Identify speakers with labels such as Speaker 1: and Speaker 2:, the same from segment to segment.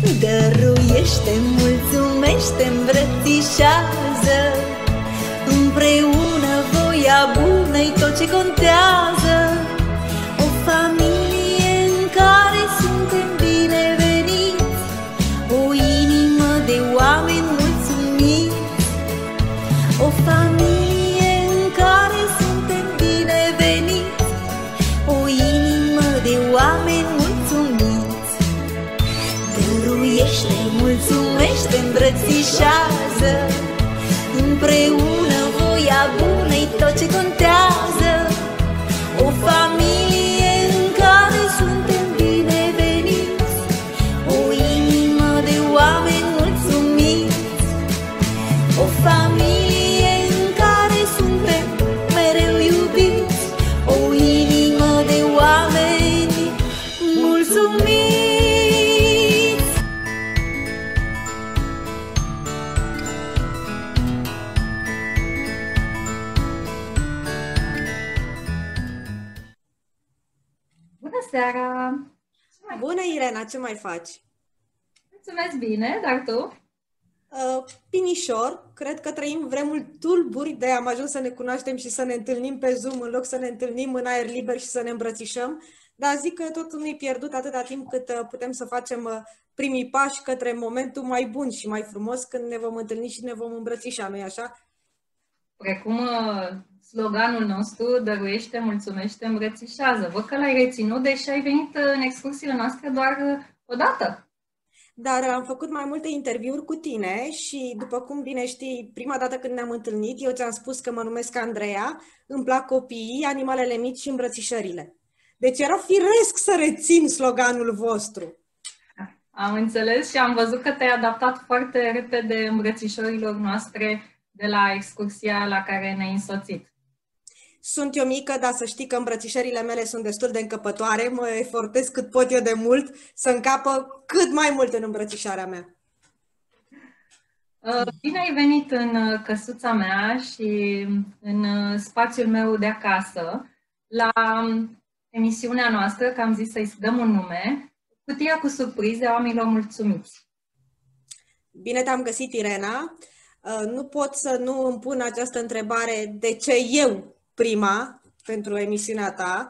Speaker 1: Dăruiește, mulțumește, îmbrățișează. Împreună voia bună-i tot ce contează
Speaker 2: mai
Speaker 3: Bună, Irena, ce mai faci?
Speaker 2: mulțumesc bine, dar tu?
Speaker 3: Uh, pinișor, cred că trăim vremuri tulburi, de am ajuns să ne cunoaștem și să ne întâlnim pe Zoom în loc să ne întâlnim în aer liber și să ne îmbrățișăm, dar zic că totul nu e pierdut atâta timp cât uh, putem să facem uh, primii pași către momentul mai bun și mai frumos când ne vom întâlni și ne vom îmbrățișa, nu-i așa?
Speaker 2: Precum uh, sloganul nostru, dăruiește, mulțumește, îmbrățișează. Văd că l-ai reținut, deși ai venit uh, în excursiile noastre doar uh, o dată.
Speaker 3: Dar am făcut mai multe interviuri cu tine și, după cum bine știi, prima dată când ne-am întâlnit, eu ți-am spus că mă numesc Andreea, îmi plac copiii, animalele mici și îmbrățișările. Deci era firesc să rețin sloganul vostru.
Speaker 2: Am înțeles și am văzut că te-ai adaptat foarte repede îmbrățișorilor noastre de la excursia la care ne-ai însoțit.
Speaker 3: Sunt eu mică, dar să știi că îmbrățișările mele sunt destul de încăpătoare, mă efortez cât pot eu de mult să încapă cât mai mult în îmbrățișarea mea.
Speaker 2: Uh, Bine ai venit în uh, căsuța mea și în uh, spațiul meu de acasă la um, emisiunea noastră, că am zis să-i dăm un nume, Cutia cu surprize a oamenilor mulțumiți.
Speaker 3: Bine te-am găsit, Irena. Uh, Nu pot să nu îmi pun această întrebare de ce eu prima pentru emisiunea ta,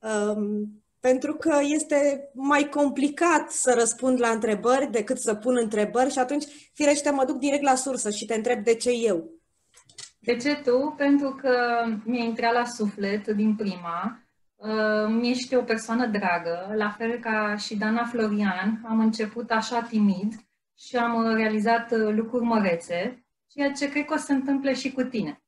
Speaker 3: um, pentru că este mai complicat să răspund la întrebări decât să pun întrebări și atunci, firește, mă duc direct la sursă și te întreb de ce eu.
Speaker 2: De ce tu? Pentru că mi-a intrat la suflet din prima. Uh, Mi-ești o persoană dragă, la fel ca și Dana Florian. Am început așa timid și am uh, realizat uh, lucruri mărețe, ceea ce cred că o să se întâmple și cu tine.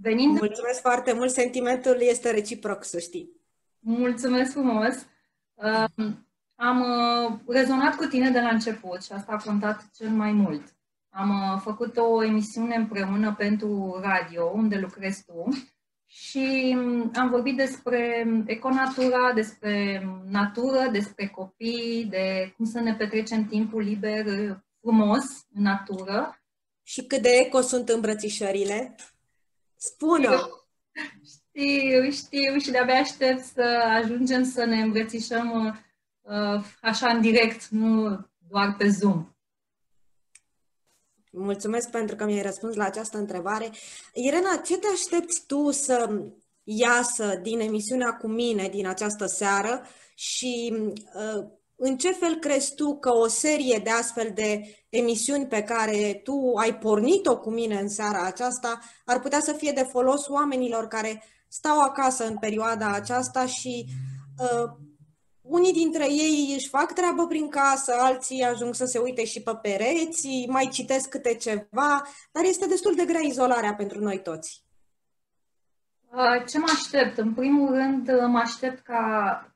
Speaker 2: Venind
Speaker 3: Mulțumesc foarte mult, sentimentul este reciproc, să știi.
Speaker 2: Mulțumesc frumos! Uh, Am uh, rezonat cu tine de la început și asta a contat cel mai mult. Am uh, făcut o emisiune împreună pentru radio, unde lucrezi tu, și um, am vorbit despre econatura, despre natură, despre copii, de cum să ne petrecem timpul liber uh, frumos în natură.
Speaker 3: Și cât de eco sunt îmbrățișările? Spună!
Speaker 2: Știu, știu și de-abia aștept să ajungem să ne îmbrățișăm uh, așa în direct, nu doar pe Zoom.
Speaker 3: Mulțumesc pentru că mi-ai răspuns la această întrebare. Irena, ce te aștepți tu să iasă din emisiunea cu mine din această seară și uh, în ce fel crezi tu că o serie de astfel de emisiuni pe care tu ai pornit-o cu mine în seara aceasta ar putea să fie de folos oamenilor care stau acasă în perioada aceasta și uh, unii dintre ei își fac treabă prin casă, alții ajung să se uite și pe pereți, mai citesc câte ceva, dar este destul de grea izolarea pentru noi toți.
Speaker 2: Uh, Ce mă aștept? În primul rând, uh, mă aștept ca uh,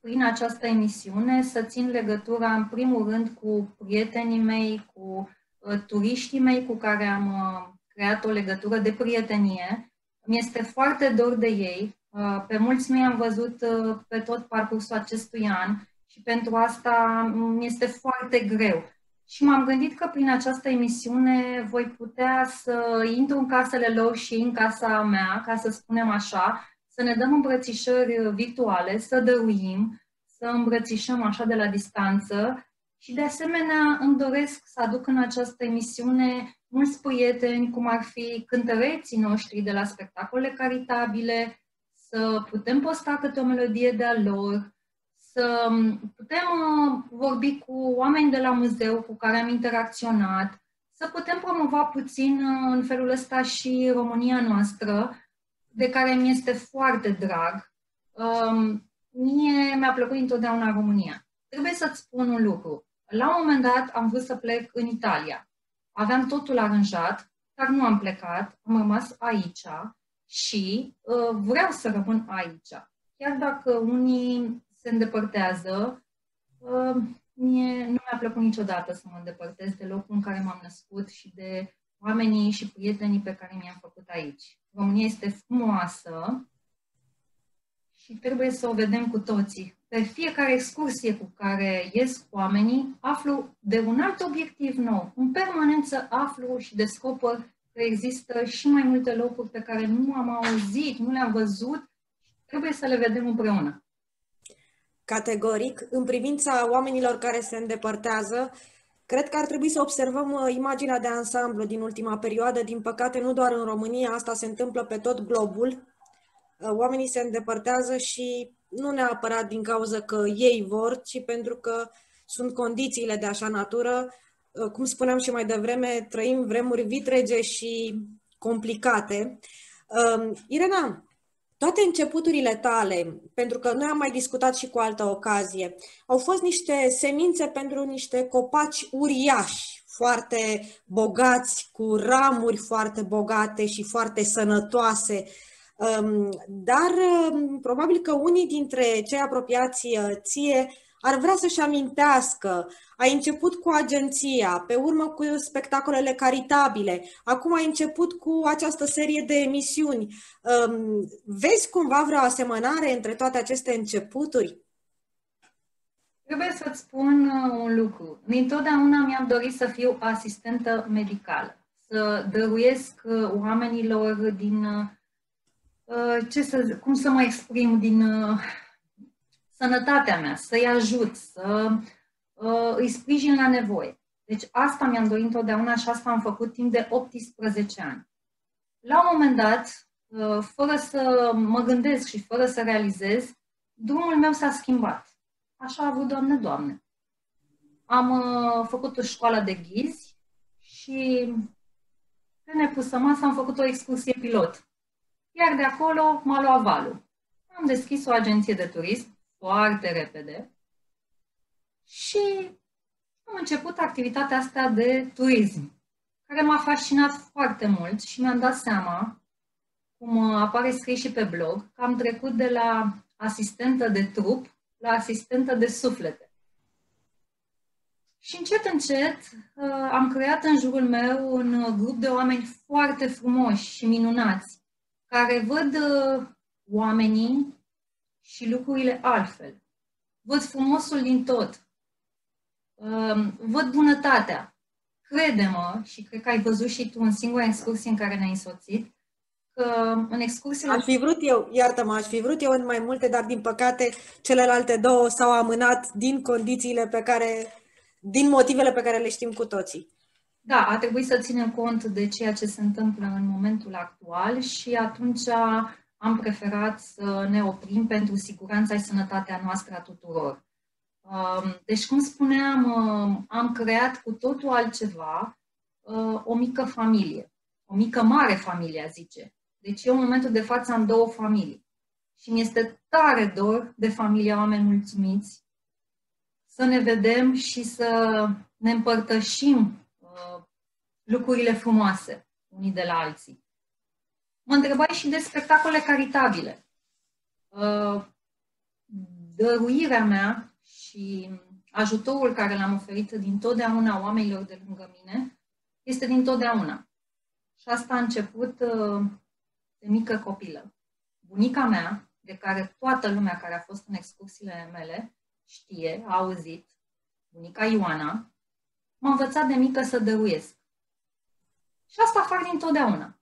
Speaker 2: prin această emisiune să țin legătura, în primul rând, cu prietenii mei, cu uh, turiștii mei cu care am uh, creat o legătură de prietenie. Mi-este foarte dor de ei. Uh, Pe mulți mi am văzut uh, pe tot parcursul acestui an și pentru asta mi este foarte greu. Și m-am gândit că prin această emisiune voi putea să intru în casele lor și în casa mea, ca să spunem așa, să ne dăm îmbrățișări virtuale, să dăruim, să îmbrățișăm așa de la distanță. Și de asemenea îmi doresc să aduc în această emisiune mulți prieteni, cum ar fi cântăreții noștri de la spectacole caritabile, să putem posta câte o melodie de-a lor, să putem uh, vorbi cu oameni de la muzeu cu care am interacționat, să putem promova puțin uh, în felul ăsta și România noastră, de care mi este foarte drag. Um, mie mi-a plăcut întotdeauna România. Trebuie să-ți spun un lucru. La un moment dat am vrut să plec în Italia. Aveam totul aranjat, dar nu am plecat, am rămas aici și uh, vreau să rămân aici. Chiar dacă unii se îndepărtează, uh, mie nu mi-a plăcut niciodată să mă îndepărtez de locul în care m-am născut și de oamenii și prietenii pe care mi-am făcut aici. România este frumoasă și trebuie să o vedem cu toții. Pe fiecare excursie cu care ies cu oamenii, aflu de un alt obiectiv nou. În permanență aflu și descoper că există și mai multe locuri pe care nu am auzit, nu le-am văzut trebuie să le vedem împreună.
Speaker 3: Categoric, în privința oamenilor care se îndepărtează, cred că ar trebui să observăm uh, imaginea de ansamblu din ultima perioadă. Din păcate, nu doar în România, asta se întâmplă pe tot globul. Uh, oamenii se îndepărtează și nu neapărat din cauza că ei vor, ci pentru că sunt condițiile de așa natură. Uh, cum spuneam și mai devreme, trăim vremuri vitrege și complicate. Irena, toate începuturile tale, pentru că noi am mai discutat și cu altă ocazie, au fost niște semințe pentru niște copaci uriași, foarte bogați, cu ramuri foarte bogate și foarte sănătoase. Um, dar um, probabil că unii dintre cei apropiați uh, ție ar vrea să-și amintească. Ai început cu agenția, pe urmă cu spectacolele caritabile, acum ai început cu această serie de emisiuni. Um, vezi cumva vreo asemănare între toate aceste începuturi?
Speaker 2: Trebuie să-ți spun uh, un lucru. Întotdeauna mi-am dorit să fiu asistentă medicală, să dăruiesc uh, oamenilor din, uh, ce să, cum să mă exprim, din sănătatea mea, să-i ajut, să uh, îi sprijin la nevoie. Deci asta mi-am dorit întotdeauna și asta am făcut timp de 18 ani. La un moment dat, uh, fără să mă gândesc și fără să realizez, drumul meu s-a schimbat. Așa a avut Doamne, Doamne. Am uh, făcut o școală de ghizi și pe nepusă masă am făcut o excursie pilot. Iar de acolo m-a luat valul. Am deschis o agenție de turism foarte repede și am început activitatea asta de turism, care m-a fascinat foarte mult și mi-am dat seama, cum apare scris și pe blog, că am trecut de la asistentă de trup la asistentă de suflete. Și încet, încet uh, am creat în jurul meu un grup de oameni foarte frumoși și minunați, care văd uh, oamenii și lucrurile altfel. Văd frumosul din tot. Văd bunătatea. Crede-mă, și cred că ai văzut și tu în singura excursie în care ne-ai însoțit, că în excursie...
Speaker 3: Aș fi vrut eu, iartă-mă, aș fi vrut eu în mai multe, dar din păcate celelalte două s-au amânat din condițiile pe care, din motivele pe care le știm cu toții.
Speaker 2: Da, a trebuit să ținem cont de ceea ce se întâmplă în momentul actual și atunci am preferat să ne oprim pentru siguranța și sănătatea noastră a tuturor. Um, deci, cum spuneam, um, am creat cu totul altceva uh, o mică familie, o mică mare familie, a zice. Deci eu în momentul de față am două familii și mi este tare dor de familia oameni mulțumiți să ne vedem și să ne împărtășim uh, lucrurile frumoase unii de la alții. Mă întrebai și de spectacole caritabile. Uh, dăruirea mea și ajutorul care l-am oferit din totdeauna oamenilor de lângă mine este din totdeauna. Și asta a început uh, de mică copilă. Bunica mea, de care toată lumea care a fost în excursiile mele știe, a auzit, bunica Ioana, m-a învățat de mică să dăruiesc. Și asta fac din totdeauna.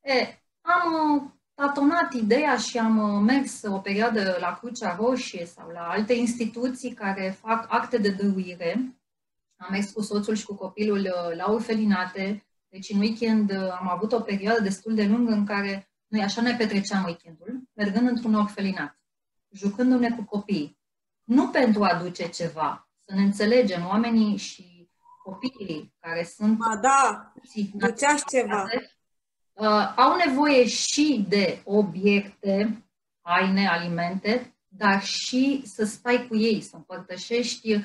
Speaker 2: E, am uh, tatonat ideea și am uh, mers o perioadă la Crucea Roșie sau la alte instituții care fac acte de dăruire. Am mers cu soțul și cu copilul uh, la orfelinate, deci în weekend uh, am avut o perioadă destul de lungă în care noi așa ne petreceam weekendul, mergând într-un orfelinat, jucându-ne cu copiii. Nu pentru a aduce ceva, să ne înțelegem, oamenii și copiii care sunt...
Speaker 3: Ba da, duceați ceva
Speaker 2: uh, au nevoie și de obiecte, haine, alimente, dar și să stai cu ei, să împărtășești uh,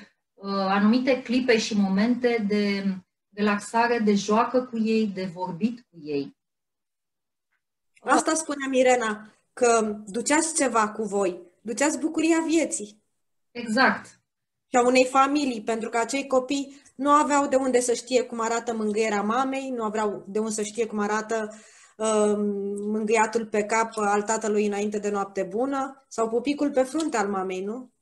Speaker 2: anumite clipe și momente de relaxare, de joacă cu ei, de vorbit cu ei.
Speaker 3: Asta spunea Mirena, că duceați ceva cu voi, duceați bucuria vieții.
Speaker 2: Exact.
Speaker 3: Și a unei familii, pentru că acei copii nu aveau de unde să știe cum arată mângâierea mamei, nu aveau de unde să știe cum arată uh, mângâiatul pe cap al tatălui înainte de noapte bună sau pupicul pe frunte al mamei, nu?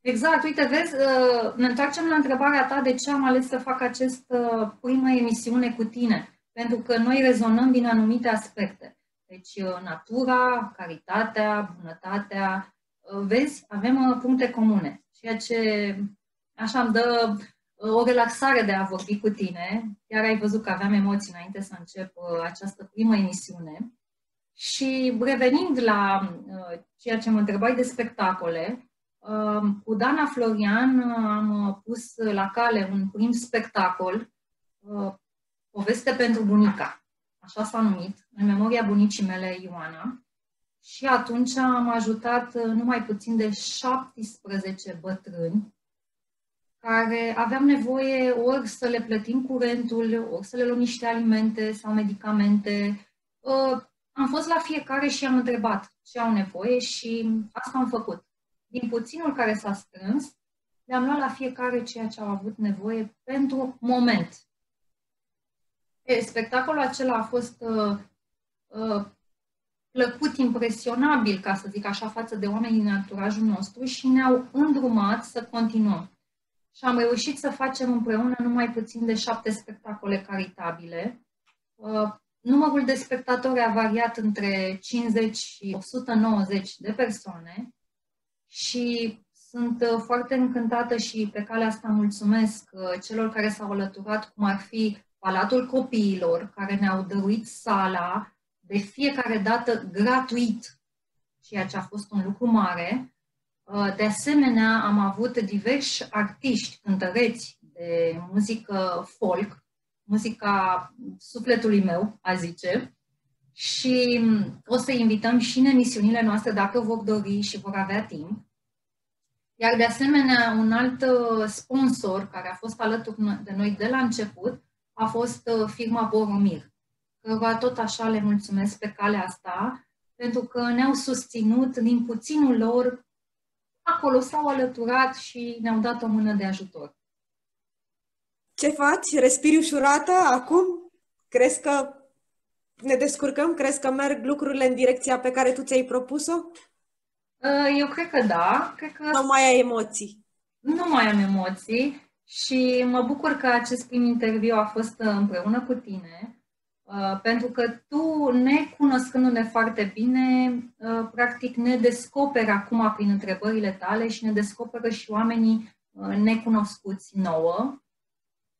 Speaker 2: Exact, uite, vezi, uh, ne întoarcem la întrebarea ta de ce am ales să fac această primă emisiune cu tine. Pentru că noi rezonăm din anumite aspecte. Deci, uh, natura, caritatea, bunătatea, uh, vezi, avem puncte comune. Ceea ce așa îmi dă o relaxare de a vorbi cu tine. Chiar ai văzut că aveam emoții înainte să încep uh, această primă emisiune. Și revenind la uh, ceea ce mă întrebai de spectacole, uh, cu Dana Florian am pus la cale un prim spectacol, Poveste pentru bunica, așa s-a numit, în memoria bunicii mele, Ioana. Și atunci am ajutat numai puțin de 17 bătrâni care aveam nevoie ori să le plătim curentul, ori să le luăm niște alimente sau medicamente. Uh, am fost la fiecare și am întrebat ce au nevoie și asta am făcut. Din puținul care s-a strâns, le-am luat la fiecare ceea ce au avut nevoie pentru moment. E, spectacolul acela a fost uh, uh, plăcut, impresionabil, ca să zic așa, față de oamenii din anturajul nostru și ne-au îndrumat să continuăm și am reușit să facem împreună numai puțin de șapte spectacole caritabile. Uh, numărul de spectatori a variat între 50 și 190 de persoane și sunt uh, foarte încântată și pe calea asta mulțumesc uh, celor care s-au alăturat, cum ar fi Palatul Copiilor, care ne-au dăruit sala de fiecare dată gratuit, ceea ce a fost un lucru mare. Uh, de asemenea, am avut diversi artiști, cântăreți de muzică folk, muzica sufletului meu, a zice, și o să invităm și în emisiunile noastre dacă vor dori și vor avea timp. Iar de asemenea, un alt uh, sponsor care a fost alături de noi de la început a fost uh, firma Boromir, cărora tot așa le mulțumesc pe calea asta, pentru că ne-au susținut din puținul lor acolo s-au alăturat și ne-au dat o mână de ajutor.
Speaker 3: Ce faci? Respiri ușurată acum? Crezi că ne descurcăm? Crezi că merg lucrurile în direcția pe care tu ți-ai propus-o?
Speaker 2: Uh, eu cred că da. Cred că...
Speaker 3: Nu mai ai emoții.
Speaker 2: Nu mai am emoții și mă bucur că acest prim interviu a fost împreună cu tine Uh, pentru că tu, necunoscându-ne foarte bine, uh, practic ne descoperi acum prin întrebările tale și ne descoperă și oamenii uh, necunoscuți nouă.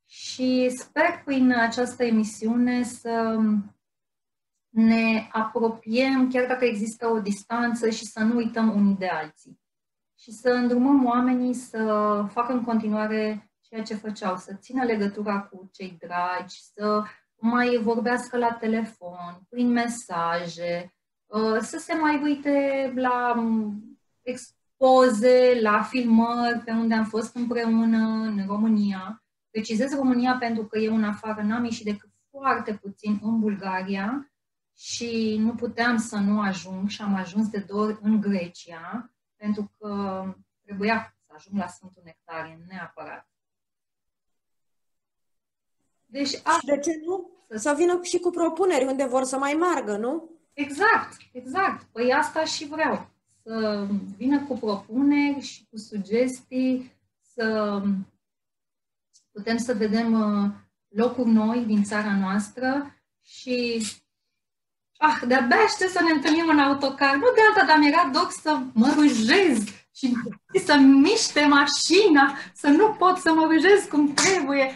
Speaker 2: Și sper prin această emisiune să ne apropiem, chiar dacă există o distanță, și să nu uităm unii de alții. Și să îndrumăm oamenii să facă în continuare ceea ce făceau, să țină legătura cu cei dragi, să mai vorbească la telefon, prin mesaje, uh, să se mai uite la um, expoze, la filmări pe unde am fost împreună în România. Precizez România pentru că eu în afară n-am ieșit decât foarte puțin în Bulgaria și nu puteam să nu ajung și am ajuns de două ori în Grecia pentru că trebuia să ajung la Sfântul Nectarie, neapărat.
Speaker 3: Deci, a... De ce nu? Să vină și cu propuneri unde vor să mai meargă, nu?
Speaker 2: Exact, exact. Păi asta și vreau. Să vină cu propuneri și cu sugestii, să putem să vedem uh, locuri noi din țara noastră și ah, de-abia aștept să ne întâlnim în autocar. Nu de alta, dar mi-era dor să mă rujez și să miște mașina, să nu pot să mă rujez cum trebuie.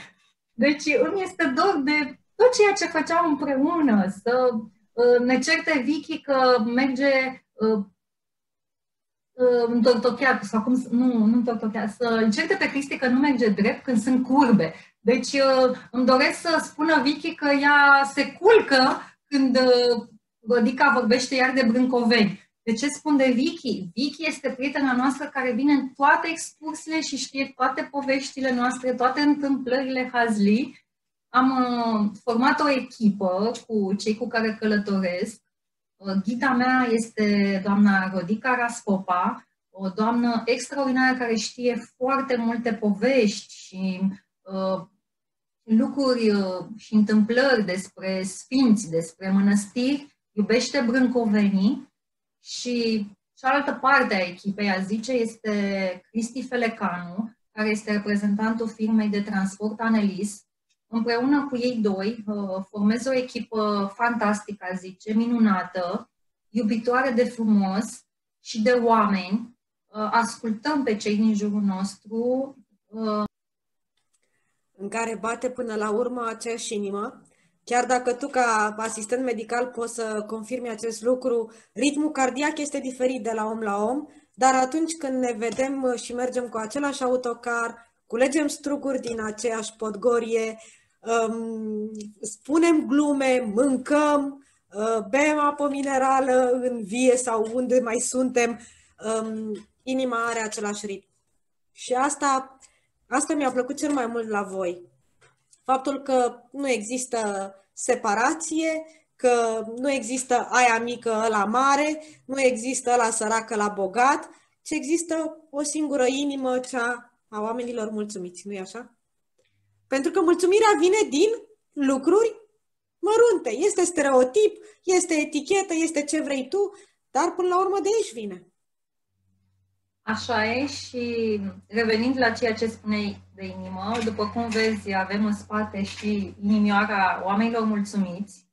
Speaker 2: Deci îmi este dor de tot ceea ce făceam împreună, să uh, ne certe Vicky că merge uh, uh, întortocheat, sau cum, nu, nu întortocheat, să certe pe Cristi că nu merge drept când sunt curbe. Deci uh, îmi doresc să spună Vicky că ea se culcă când uh, Rodica vorbește iar de brâncoveni. De ce spun de Vicky? Vicky este prietena noastră care vine în toate excursiile și știe toate poveștile noastre, toate întâmplările Hazli. Am uh, format o echipă cu cei cu care călătoresc. Uh, ghida mea este doamna Rodica Raspopa, o doamnă extraordinară care știe foarte multe povești și uh, lucruri uh, și întâmplări despre sfinți, despre mănăstiri, iubește brâncovenii și cealaltă parte a echipei, a zice, este Cristi Felecanu, care este reprezentantul firmei de transport Anelis. Împreună cu ei doi uh, formez o echipă fantastică, aș zice, minunată, iubitoare de frumos și de oameni. Uh, ascultăm pe cei din jurul nostru.
Speaker 3: În care bate până la urmă aceeași inimă Chiar dacă tu, ca asistent medical, poți să confirmi acest lucru, ritmul cardiac este diferit de la om la om, dar atunci când ne vedem și mergem cu același autocar, culegem struguri din aceeași podgorie, um, spunem glume, mâncăm, uh, bem apă minerală în vie sau unde mai suntem, um, inima are același ritm. Și asta, asta mi-a plăcut cel mai mult la voi faptul că nu există separație, că nu există aia mică la mare, nu există la săracă la bogat, ci există o singură inimă, cea a oamenilor mulțumiți, nu-i așa? Pentru că mulțumirea vine din lucruri mărunte. Este stereotip, este etichetă, este ce vrei tu, dar până la urmă de aici vine.
Speaker 2: Așa e și revenind la ceea ce spuneai de inimă, după cum vezi, avem în spate și inimioara oamenilor mulțumiți.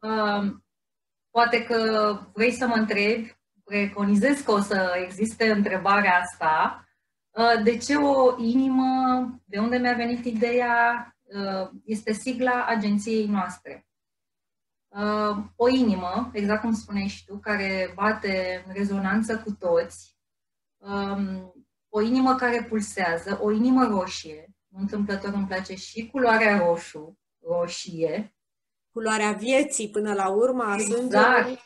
Speaker 2: Um, poate că vrei să mă întrebi, preconizez că o să existe întrebarea asta, uh, de ce o inimă, de unde mi-a venit ideea, uh, este sigla agenției noastre. Uh, o inimă, exact cum spuneai și tu, care bate în rezonanță cu toți, um, o inimă care pulsează, o inimă roșie. Întâmplător îmi place și culoarea roșu, roșie.
Speaker 3: Culoarea vieții până la urmă a
Speaker 2: exact, sângelui.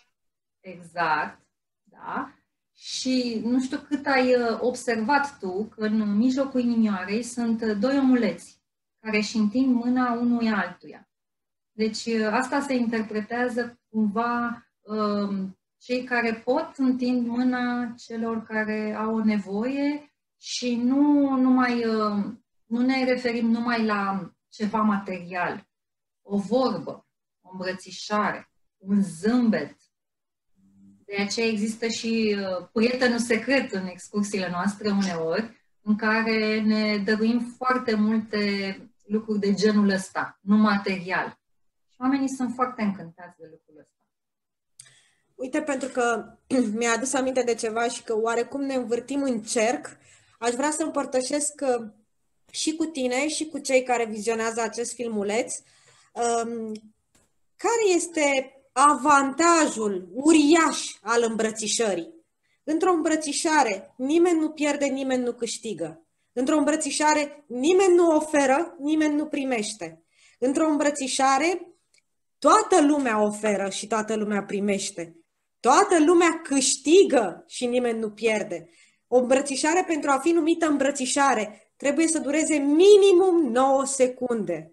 Speaker 2: Exact, da. Și nu știu cât ai uh, observat tu că în mijlocul inimioarei sunt uh, doi omuleți care își întind mâna unui altuia. Deci uh, asta se interpretează cumva um, cei care pot întind mâna celor care au o nevoie și nu, numai, uh, nu ne referim numai la ceva material. O vorbă, o îmbrățișare, un zâmbet. De aceea există și uh, prietenul secret în excursiile noastre uneori, în care ne dăruim foarte multe lucruri de genul ăsta, nu material. Și oamenii sunt foarte încântați de lucrul ăsta.
Speaker 3: Uite, pentru că mi-a adus aminte de ceva și că oarecum ne învârtim în cerc, aș vrea să împărtășesc uh, și cu tine și cu cei care vizionează acest filmuleț um, care este avantajul uriaș al îmbrățișării. Într-o îmbrățișare, nimeni nu pierde, nimeni nu câștigă. Într-o îmbrățișare, nimeni nu oferă, nimeni nu primește. Într-o îmbrățișare, toată lumea oferă și toată lumea primește. Toată lumea câștigă și nimeni nu pierde. O îmbrățișare pentru a fi numită îmbrățișare trebuie să dureze minimum 9 secunde.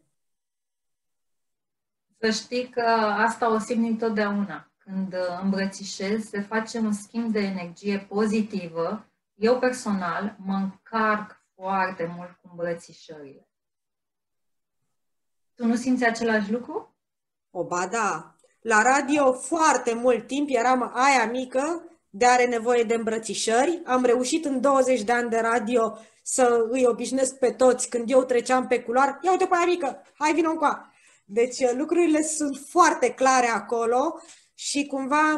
Speaker 2: Să știi că asta o simt întotdeauna. Când îmbrățișez, se face un schimb de energie pozitivă. Eu personal mă încarc foarte mult cu îmbrățișările. Tu nu simți același lucru?
Speaker 3: O, ba da, la radio foarte mult timp eram aia mică de are nevoie de îmbrățișări. Am reușit în 20 de ani de radio să îi obișnesc pe toți când eu treceam pe culoar. Ia uite pe aia mică, hai vină încoa. Deci uh, lucrurile sunt foarte clare acolo și cumva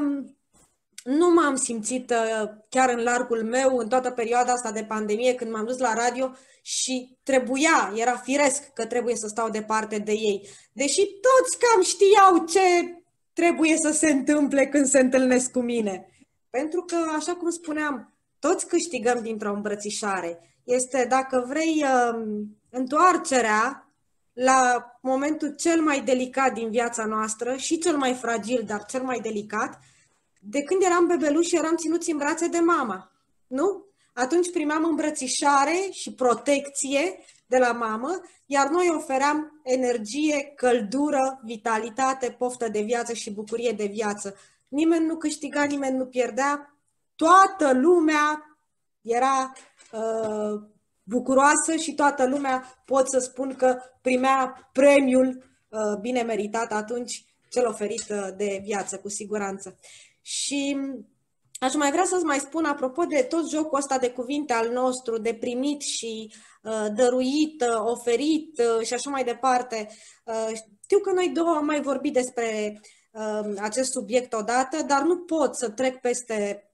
Speaker 3: nu m-am simțit uh, chiar în largul meu în toată perioada asta de pandemie când m-am dus la radio și trebuia, era firesc că trebuie să stau departe de ei. Deși toți cam știau ce trebuie să se întâmple când se întâlnesc cu mine. Pentru că, așa cum spuneam, toți câștigăm dintr-o îmbrățișare. Este, dacă vrei, um, întoarcerea la momentul cel mai delicat din viața noastră și cel mai fragil, dar cel mai delicat, de când eram bebeluș și eram ținuți în brațe de mama. Nu? Atunci primeam îmbrățișare și protecție de la mamă, iar noi ofeream energie, căldură, vitalitate, poftă de viață și bucurie de viață. Nimeni nu câștiga, nimeni nu pierdea, toată lumea era uh, bucuroasă și toată lumea pot să spun că primea premiul uh, bine meritat atunci cel oferit uh, de viață, cu siguranță. Și aș mai vrea să-ți mai spun, apropo de tot jocul ăsta de cuvinte al nostru, de primit și uh, dăruit, uh, oferit uh, și așa mai departe. Uh, știu că noi două am mai vorbit despre uh, acest subiect odată, dar nu pot să trec peste uh,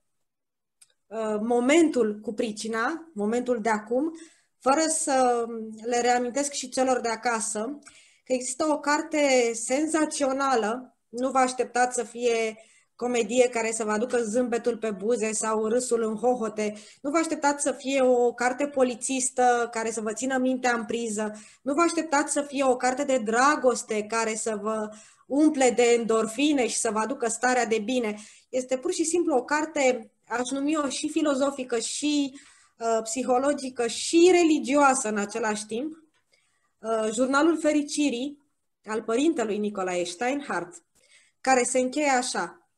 Speaker 3: momentul cu pricina, momentul de acum, fără să le reamintesc și celor de acasă că există o carte senzațională, nu vă așteptați să fie comedie care să vă aducă zâmbetul pe buze sau râsul în hohote. Nu vă așteptați să fie o carte polițistă care să vă țină mintea în priză. Nu vă așteptați să fie o carte de dragoste care să vă umple de endorfine și să vă aducă starea de bine. Este pur și simplu o carte, aș numi-o și filozofică, și uh, psihologică, și religioasă în același timp. Uh, Jurnalul Fericirii al părintelui Nicolae Steinhardt, care se încheie așa.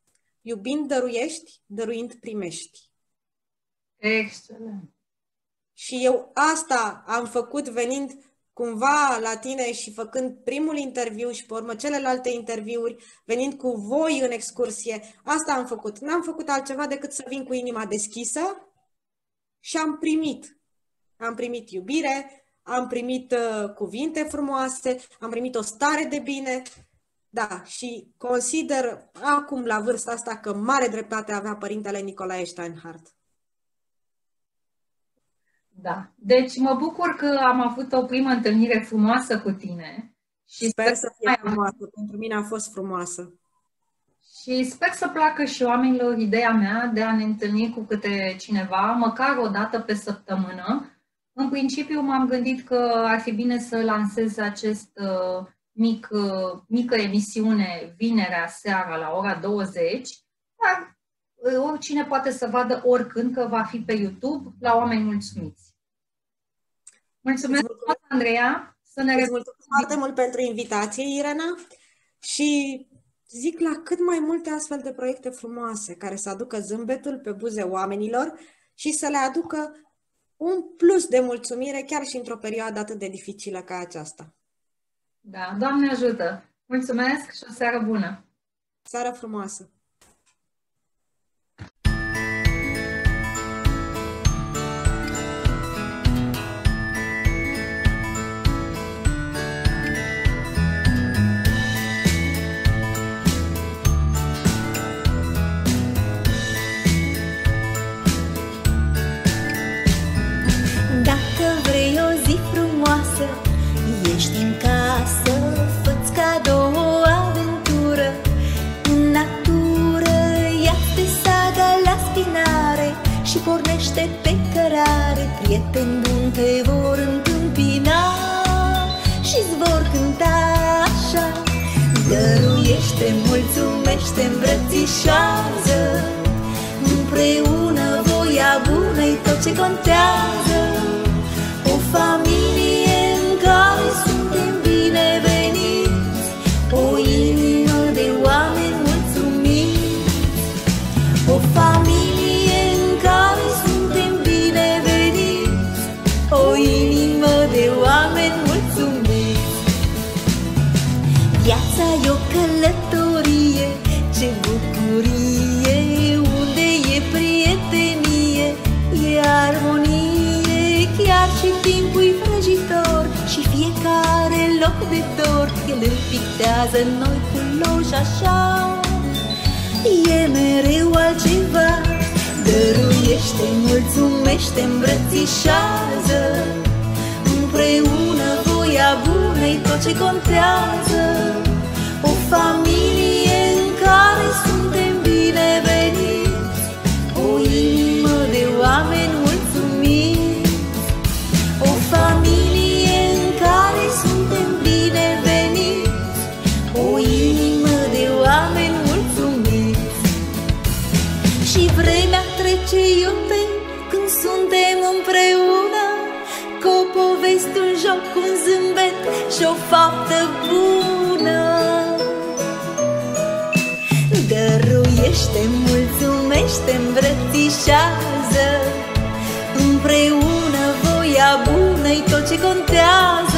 Speaker 3: Iubind dăruiești, dăruind primești.
Speaker 2: Excelent!
Speaker 3: Și eu asta am făcut venind cumva la tine și făcând primul interviu și pe urmă celelalte interviuri, venind cu voi în excursie, asta am făcut. N-am făcut altceva decât să vin cu inima deschisă și am primit. Am primit iubire, am primit uh, cuvinte frumoase, am primit o stare de bine, da, și consider acum, la vârsta asta, că mare dreptate avea părintele Nicolae Steinhardt.
Speaker 2: Da. Deci mă bucur că am avut o primă întâlnire frumoasă cu tine.
Speaker 3: Și sper, sper să fie frumoasă. Pentru mine a fost frumoasă.
Speaker 2: Și sper să placă și oamenilor ideea mea de a ne întâlni cu câte cineva, măcar o dată pe săptămână. În principiu m-am gândit că ar fi bine să lansez acest uh, mic, uh, mică emisiune vinerea seara la ora 20, dar uh, oricine poate să vadă oricând că va fi pe YouTube la oameni mulțumiți. Mulțumesc, mulțumesc. Andreea!
Speaker 3: Să ne mulțumesc foarte mult pentru invitație, Irena, și zic la cât mai multe astfel de proiecte frumoase care să aducă zâmbetul pe buze oamenilor și să le aducă un plus de mulțumire chiar și într-o perioadă atât de dificilă ca aceasta.
Speaker 2: Da, Doamne ajută! Mulțumesc și o seară bună!
Speaker 3: Seară frumoasă!
Speaker 1: Prieteni buni te vor întâmpina Și-ți vor cânta așa. Dăruiește, mulțumește, îmbrățișează Împreună voia bună tot ce contează. O familie loc de dor El îl pictează noi cu loj așa. E mereu altceva. Dăruiește, mulțumește, îmbrățișează. Împreună voia bună tot ce contează. O familie zâmbet și o faptă bună. Dăruiește, mulțumește, îmbrățișează. Împreună voia bună-i tot ce contează